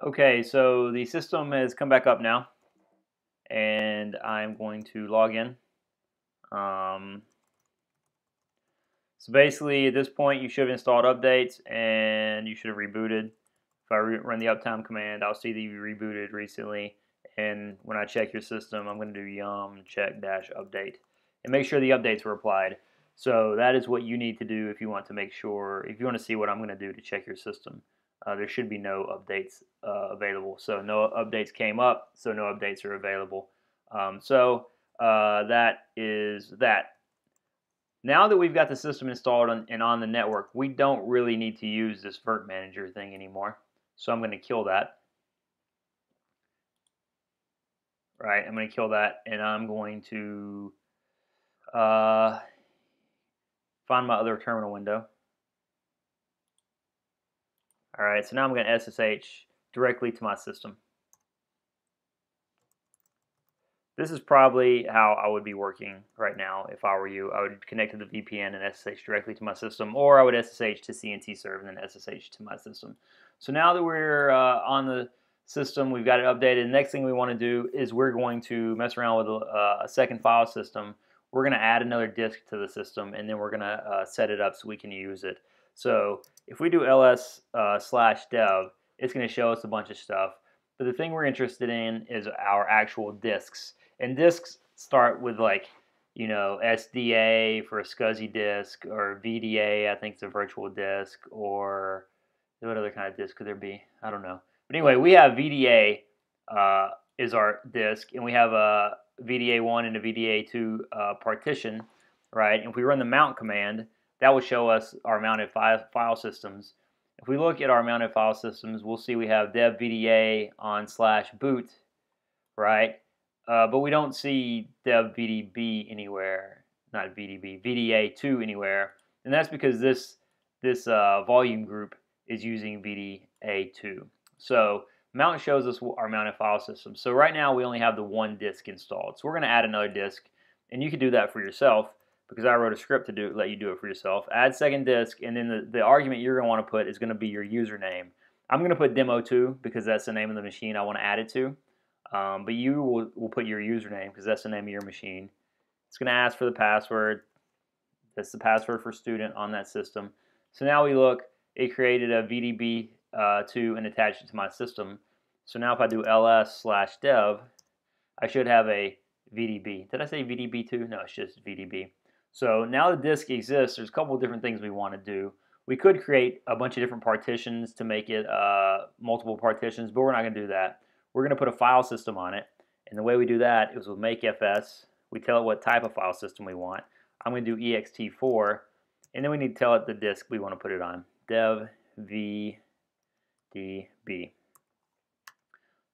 Okay, so the system has come back up now, and I'm going to log in. Um, so basically, at this point, you should have installed updates, and you should have rebooted. If I run the uptime command, I'll see that you rebooted recently, and when I check your system, I'm going to do yum check dash update, and make sure the updates were applied. So that is what you need to do if you want to make sure, if you want to see what I'm going to do to check your system uh, there should be no updates uh, available. So no updates came up, so no updates are available. Um, so uh, that is that. Now that we've got the system installed on, and on the network, we don't really need to use this Virt Manager thing anymore. So I'm going to kill that. Right, I'm going to kill that, and I'm going to uh, find my other terminal window. All right, so now I'm going to SSH directly to my system. This is probably how I would be working right now if I were you. I would connect to the VPN and SSH directly to my system, or I would SSH to CNT serve and then SSH to my system. So now that we're uh, on the system, we've got it updated. The next thing we want to do is we're going to mess around with a, uh, a second file system. We're going to add another disk to the system, and then we're going to uh, set it up so we can use it. So if we do ls uh, slash dev, it's going to show us a bunch of stuff. But the thing we're interested in is our actual disks. And disks start with like, you know, SDA for a SCSI disk, or VDA, I think it's a virtual disk, or what other kind of disk could there be? I don't know. But anyway, we have VDA uh, is our disk, and we have a VDA1 and a VDA2 uh, partition, right? And if we run the mount command, that will show us our mounted file systems. If we look at our mounted file systems, we'll see we have dev VDA on slash boot, right? Uh, but we don't see dev VDB anywhere, not VDB, VDA2 anywhere. And that's because this, this uh, volume group is using VDA2. So mount shows us our mounted file system. So right now we only have the one disk installed. So we're going to add another disk, and you can do that for yourself because I wrote a script to do let you do it for yourself. Add second disk, and then the, the argument you're going to want to put is going to be your username. I'm going to put demo2 because that's the name of the machine I want to add it to. Um, but you will, will put your username because that's the name of your machine. It's going to ask for the password. That's the password for student on that system. So now we look, it created a VDB2 uh, and attached it to my system. So now if I do ls slash dev, I should have a VDB. Did I say VDB2? No, it's just VDB. So now the disk exists, there's a couple of different things we want to do. We could create a bunch of different partitions to make it uh, multiple partitions, but we're not going to do that. We're going to put a file system on it. And the way we do that is with makefs. We tell it what type of file system we want. I'm going to do ext4, and then we need to tell it the disk we want to put it on. dev vdb.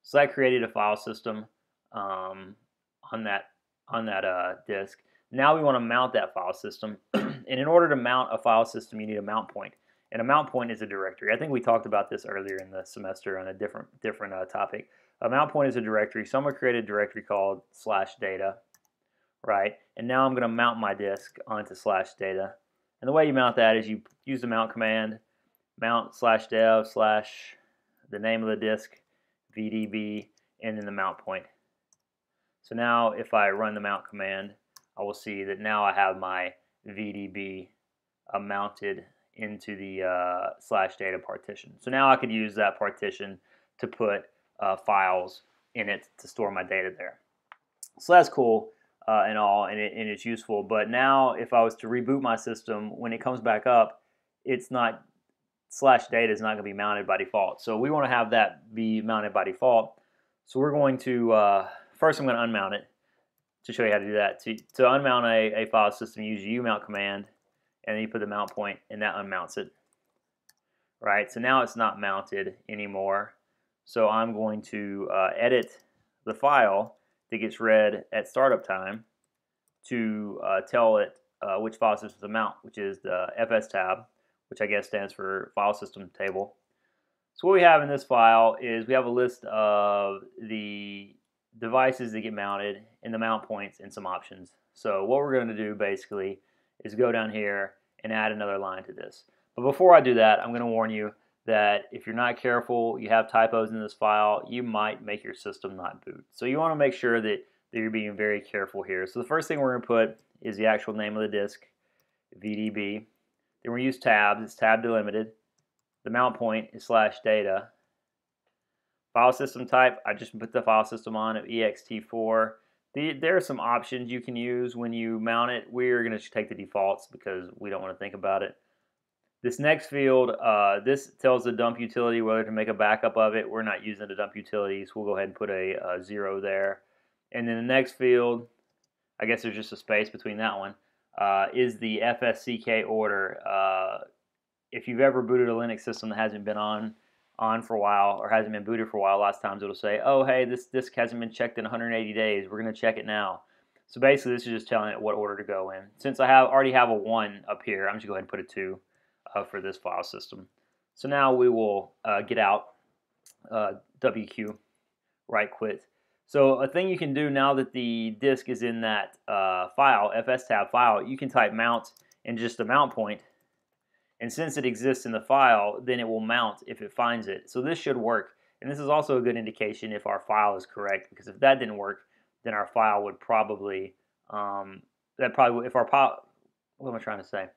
So I created a file system um, on that on that uh, disk. Now we want to mount that file system. and in order to mount a file system, you need a mount point. And a mount point is a directory. I think we talked about this earlier in the semester on a different different uh, topic. A mount point is a directory. So I'm going to create a directory called slash data, right? And now I'm going to mount my disk onto slash data. And the way you mount that is you use the mount command, mount slash dev slash the name of the disk, VDB, and then the mount point. So now if I run the mount command, I will see that now I have my VDB uh, mounted into the uh, slash data partition. So now I could use that partition to put uh, files in it to store my data there. So that's cool uh, and all, and, it, and it's useful. But now if I was to reboot my system, when it comes back up, it's not slash data is not going to be mounted by default. So we want to have that be mounted by default. So we're going to, uh, first I'm going to unmount it to show you how to do that. To, to unmount a, a file system, use umount command, and then you put the mount point, and that unmounts it. Right, so now it's not mounted anymore. So I'm going to uh, edit the file that gets read at startup time to uh, tell it uh, which file system to mount, which is the FS tab, which I guess stands for file system table. So what we have in this file is we have a list of the devices that get mounted and the mount points and some options. So what we're going to do basically is go down here and add another line to this. But before I do that, I'm going to warn you that if you're not careful, you have typos in this file, you might make your system not boot. So you want to make sure that, that you're being very careful here. So the first thing we're going to put is the actual name of the disk, VDB. Then we use tabs, it's tab delimited. The mount point is slash data. File system type, I just put the file system on of ext4. The, there are some options you can use when you mount it. We're going to take the defaults because we don't want to think about it. This next field, uh, this tells the dump utility whether to make a backup of it. We're not using the dump utilities. So we'll go ahead and put a, a zero there. And then the next field, I guess there's just a space between that one, uh, is the FSCK order. Uh, if you've ever booted a Linux system that hasn't been on on for a while or hasn't been booted for a while, lots of times it'll say, oh, hey, this disk hasn't been checked in 180 days. We're going to check it now. So basically, this is just telling it what order to go in. Since I have already have a 1 up here, I'm just going to go ahead and put a 2 uh, for this file system. So now we will uh, get out uh, WQ, write quit. So a thing you can do now that the disk is in that uh, file, fstab file, you can type mount and just the mount point and since it exists in the file, then it will mount if it finds it. So this should work. And this is also a good indication if our file is correct, because if that didn't work, then our file would probably, um, that probably, if our file, what am I trying to say?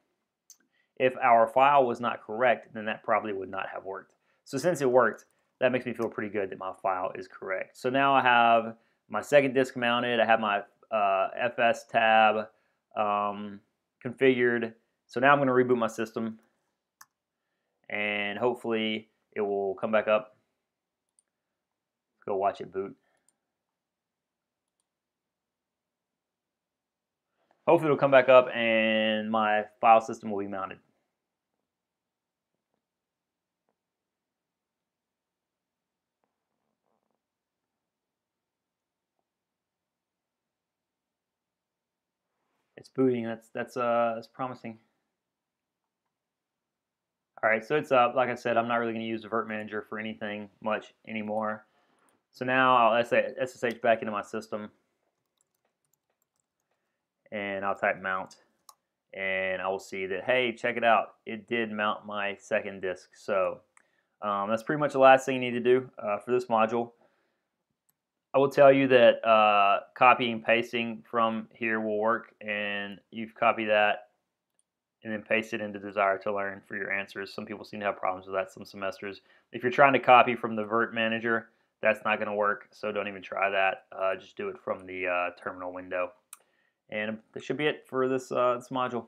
If our file was not correct, then that probably would not have worked. So since it worked, that makes me feel pretty good that my file is correct. So now I have my second disk mounted, I have my uh, FS tab um, configured. So now I'm going to reboot my system and hopefully it will come back up. Let's go watch it boot. Hopefully it'll come back up and my file system will be mounted. It's booting. That's that's uh that's promising. All right, so it's up. Like I said, I'm not really going to use the Virt Manager for anything much anymore. So now I'll SSH back into my system. And I'll type mount. And I will see that, hey, check it out. It did mount my second disk. So um, that's pretty much the last thing you need to do uh, for this module. I will tell you that uh, copying and pasting from here will work. And you've copied that and then paste it into Desire to Learn for your answers. Some people seem to have problems with that some semesters. If you're trying to copy from the Virt Manager, that's not going to work, so don't even try that. Uh, just do it from the uh, terminal window. And that should be it for this, uh, this module.